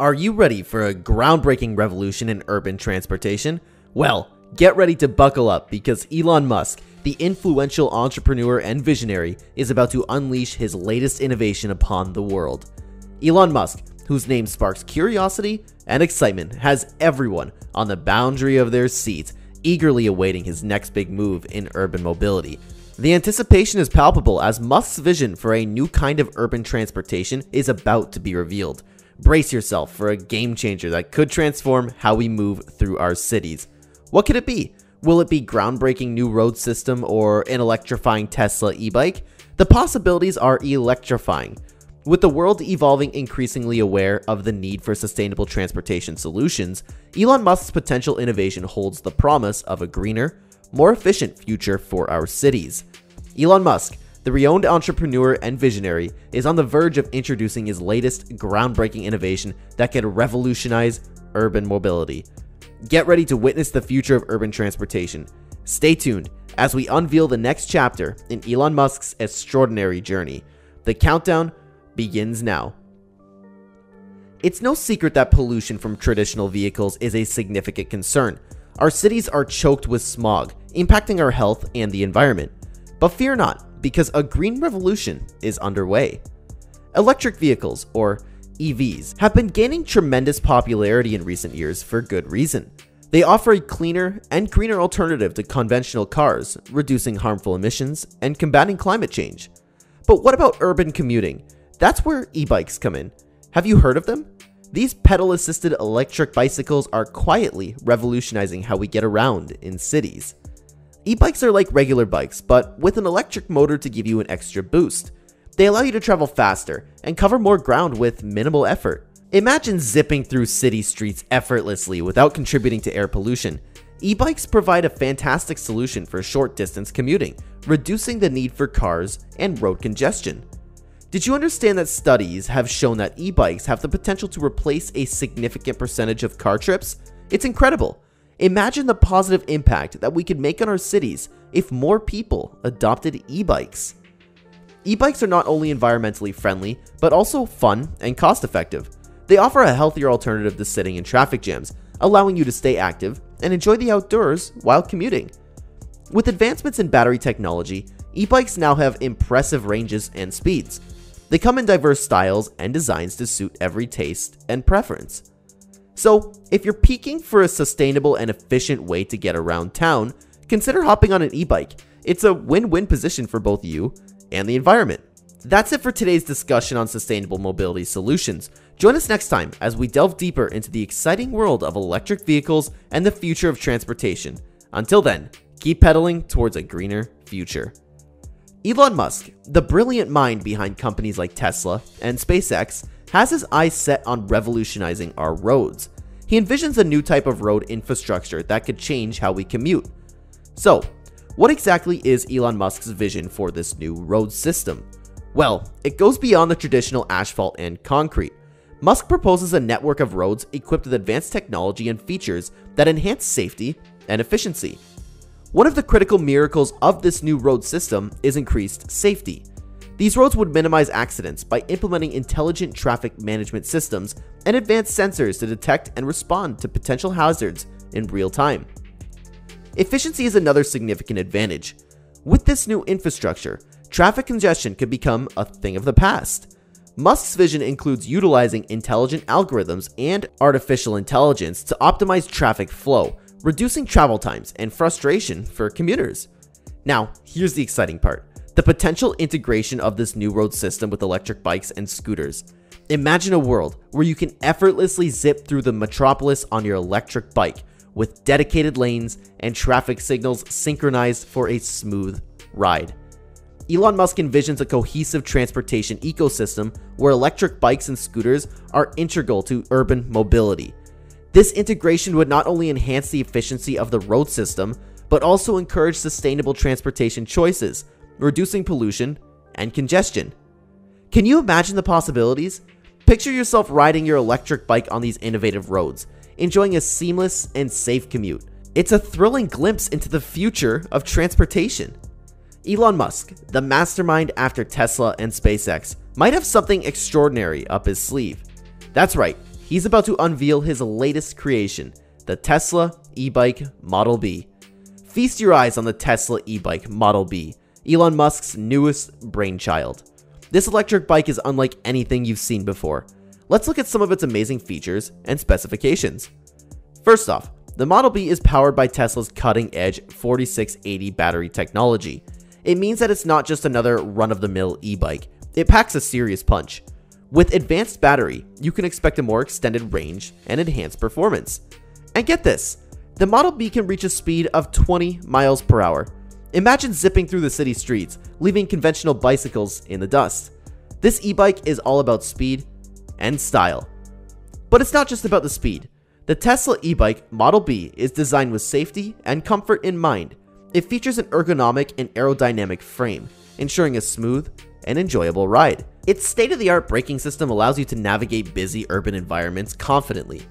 Are you ready for a groundbreaking revolution in urban transportation? Well, get ready to buckle up because Elon Musk, the influential entrepreneur and visionary, is about to unleash his latest innovation upon the world. Elon Musk, whose name sparks curiosity and excitement, has everyone on the boundary of their seats, eagerly awaiting his next big move in urban mobility. The anticipation is palpable as Musk's vision for a new kind of urban transportation is about to be revealed. Brace yourself for a game changer that could transform how we move through our cities. What could it be? Will it be groundbreaking new road system or an electrifying Tesla e-bike? The possibilities are electrifying. With the world evolving increasingly aware of the need for sustainable transportation solutions, Elon Musk's potential innovation holds the promise of a greener, more efficient future for our cities. Elon Musk, the renowned entrepreneur and visionary is on the verge of introducing his latest groundbreaking innovation that could revolutionize urban mobility. Get ready to witness the future of urban transportation. Stay tuned as we unveil the next chapter in Elon Musk's extraordinary journey. The countdown begins now. It's no secret that pollution from traditional vehicles is a significant concern. Our cities are choked with smog, impacting our health and the environment. But fear not, because a green revolution is underway. Electric vehicles, or EVs, have been gaining tremendous popularity in recent years for good reason. They offer a cleaner and greener alternative to conventional cars, reducing harmful emissions and combating climate change. But what about urban commuting? That's where e-bikes come in. Have you heard of them? These pedal-assisted electric bicycles are quietly revolutionizing how we get around in cities. E-bikes are like regular bikes, but with an electric motor to give you an extra boost. They allow you to travel faster and cover more ground with minimal effort. Imagine zipping through city streets effortlessly without contributing to air pollution. E-bikes provide a fantastic solution for short distance commuting, reducing the need for cars and road congestion. Did you understand that studies have shown that e-bikes have the potential to replace a significant percentage of car trips? It's incredible. Imagine the positive impact that we could make on our cities if more people adopted e-bikes. E-bikes are not only environmentally friendly, but also fun and cost effective. They offer a healthier alternative to sitting in traffic jams, allowing you to stay active and enjoy the outdoors while commuting. With advancements in battery technology, e-bikes now have impressive ranges and speeds. They come in diverse styles and designs to suit every taste and preference. So, if you're peaking for a sustainable and efficient way to get around town, consider hopping on an e-bike. It's a win-win position for both you and the environment. That's it for today's discussion on sustainable mobility solutions. Join us next time as we delve deeper into the exciting world of electric vehicles and the future of transportation. Until then, keep pedaling towards a greener future. Elon Musk, the brilliant mind behind companies like Tesla and SpaceX, has his eyes set on revolutionizing our roads. He envisions a new type of road infrastructure that could change how we commute. So, what exactly is Elon Musk's vision for this new road system? Well, it goes beyond the traditional asphalt and concrete. Musk proposes a network of roads equipped with advanced technology and features that enhance safety and efficiency. One of the critical miracles of this new road system is increased safety. These roads would minimize accidents by implementing intelligent traffic management systems and advanced sensors to detect and respond to potential hazards in real time. Efficiency is another significant advantage. With this new infrastructure, traffic congestion could become a thing of the past. Musk's vision includes utilizing intelligent algorithms and artificial intelligence to optimize traffic flow, reducing travel times and frustration for commuters. Now, here's the exciting part the potential integration of this new road system with electric bikes and scooters. Imagine a world where you can effortlessly zip through the metropolis on your electric bike with dedicated lanes and traffic signals synchronized for a smooth ride. Elon Musk envisions a cohesive transportation ecosystem where electric bikes and scooters are integral to urban mobility. This integration would not only enhance the efficiency of the road system, but also encourage sustainable transportation choices reducing pollution, and congestion. Can you imagine the possibilities? Picture yourself riding your electric bike on these innovative roads, enjoying a seamless and safe commute. It's a thrilling glimpse into the future of transportation. Elon Musk, the mastermind after Tesla and SpaceX, might have something extraordinary up his sleeve. That's right, he's about to unveil his latest creation, the Tesla e-bike Model B. Feast your eyes on the Tesla e-bike Model B, Elon Musk's newest brainchild. This electric bike is unlike anything you've seen before. Let's look at some of its amazing features and specifications. First off, the Model B is powered by Tesla's cutting-edge 4680 battery technology. It means that it's not just another run-of-the-mill e-bike, it packs a serious punch. With advanced battery, you can expect a more extended range and enhanced performance. And get this, the Model B can reach a speed of 20 miles per hour. Imagine zipping through the city streets, leaving conventional bicycles in the dust. This e-bike is all about speed and style. But it's not just about the speed. The Tesla e-bike Model B is designed with safety and comfort in mind. It features an ergonomic and aerodynamic frame, ensuring a smooth and enjoyable ride. Its state-of-the-art braking system allows you to navigate busy urban environments confidently.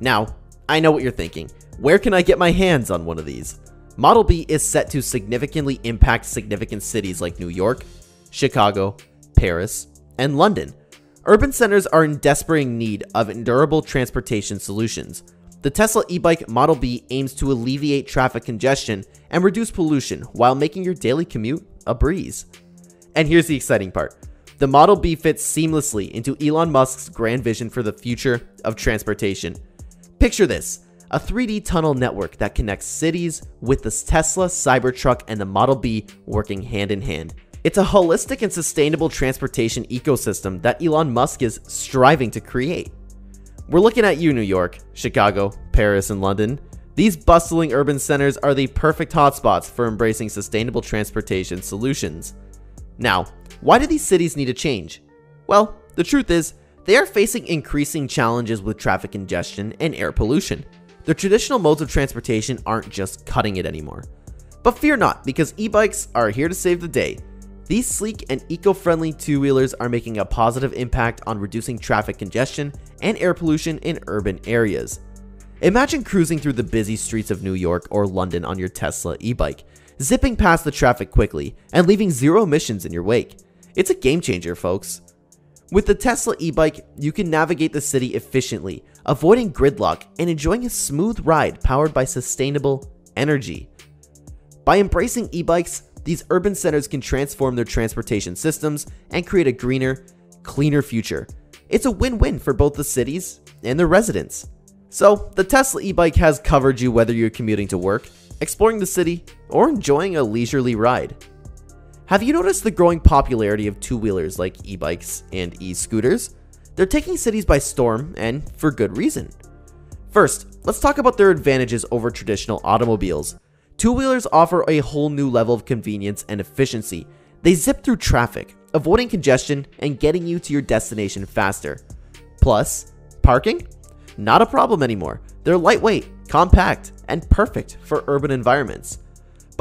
Now, I know what you're thinking. Where can I get my hands on one of these? Model B is set to significantly impact significant cities like New York, Chicago, Paris, and London. Urban centers are in desperate need of endurable transportation solutions. The Tesla e-bike Model B aims to alleviate traffic congestion and reduce pollution while making your daily commute a breeze. And here's the exciting part. The Model B fits seamlessly into Elon Musk's grand vision for the future of transportation. Picture this, a 3D tunnel network that connects cities with the Tesla Cybertruck and the Model B working hand in hand. It's a holistic and sustainable transportation ecosystem that Elon Musk is striving to create. We're looking at you, New York, Chicago, Paris, and London. These bustling urban centers are the perfect hotspots for embracing sustainable transportation solutions. Now, why do these cities need a change? Well, the truth is, they are facing increasing challenges with traffic congestion and air pollution. The traditional modes of transportation aren't just cutting it anymore. But fear not, because e-bikes are here to save the day these sleek and eco-friendly two-wheelers are making a positive impact on reducing traffic congestion and air pollution in urban areas. Imagine cruising through the busy streets of New York or London on your Tesla e-bike, zipping past the traffic quickly and leaving zero emissions in your wake. It's a game changer, folks. With the Tesla e-bike, you can navigate the city efficiently, avoiding gridlock and enjoying a smooth ride powered by sustainable energy. By embracing e-bikes, these urban centers can transform their transportation systems and create a greener, cleaner future. It's a win-win for both the cities and their residents. So, the Tesla e-bike has covered you whether you're commuting to work, exploring the city, or enjoying a leisurely ride. Have you noticed the growing popularity of two-wheelers like e-bikes and e-scooters? They're taking cities by storm, and for good reason. First, let's talk about their advantages over traditional automobiles. Two-wheelers offer a whole new level of convenience and efficiency. They zip through traffic, avoiding congestion and getting you to your destination faster. Plus, parking? Not a problem anymore. They're lightweight, compact, and perfect for urban environments.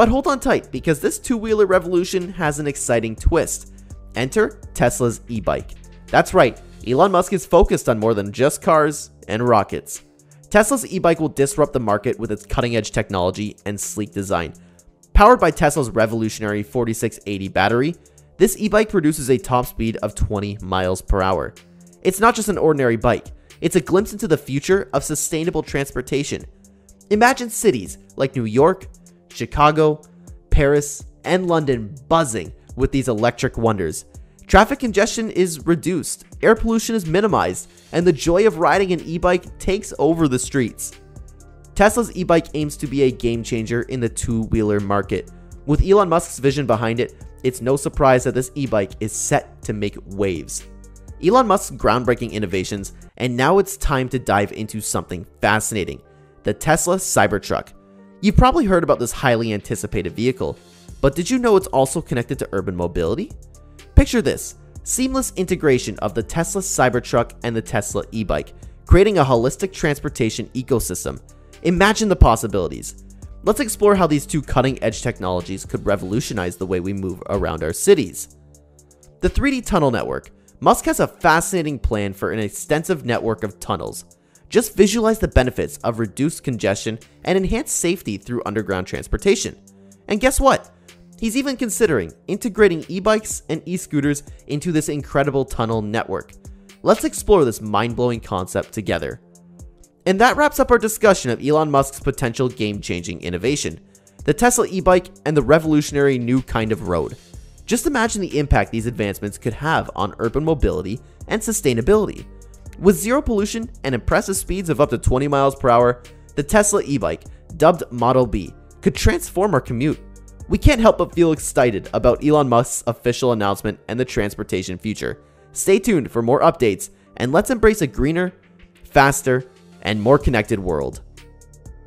But hold on tight because this two-wheeler revolution has an exciting twist. Enter Tesla's e-bike. That's right, Elon Musk is focused on more than just cars and rockets. Tesla's e-bike will disrupt the market with its cutting-edge technology and sleek design. Powered by Tesla's revolutionary 4680 battery, this e-bike produces a top speed of 20 miles per hour. It's not just an ordinary bike, it's a glimpse into the future of sustainable transportation. Imagine cities like New York, Chicago, Paris, and London buzzing with these electric wonders. Traffic congestion is reduced, air pollution is minimized, and the joy of riding an e-bike takes over the streets. Tesla's e-bike aims to be a game changer in the two-wheeler market. With Elon Musk's vision behind it, it's no surprise that this e-bike is set to make waves. Elon Musk's groundbreaking innovations, and now it's time to dive into something fascinating, the Tesla Cybertruck. You've probably heard about this highly anticipated vehicle, but did you know it's also connected to urban mobility? Picture this, seamless integration of the Tesla Cybertruck and the Tesla e-bike, creating a holistic transportation ecosystem. Imagine the possibilities. Let's explore how these two cutting-edge technologies could revolutionize the way we move around our cities. The 3D Tunnel Network. Musk has a fascinating plan for an extensive network of tunnels. Just visualize the benefits of reduced congestion and enhanced safety through underground transportation. And guess what? He's even considering integrating e-bikes and e-scooters into this incredible tunnel network. Let's explore this mind blowing concept together. And that wraps up our discussion of Elon Musk's potential game changing innovation the Tesla e bike and the revolutionary new kind of road. Just imagine the impact these advancements could have on urban mobility and sustainability. With zero pollution and impressive speeds of up to 20 miles per hour, the Tesla e bike, dubbed Model B, could transform our commute. We can't help but feel excited about Elon Musk's official announcement and the transportation future. Stay tuned for more updates, and let's embrace a greener, faster, and more connected world.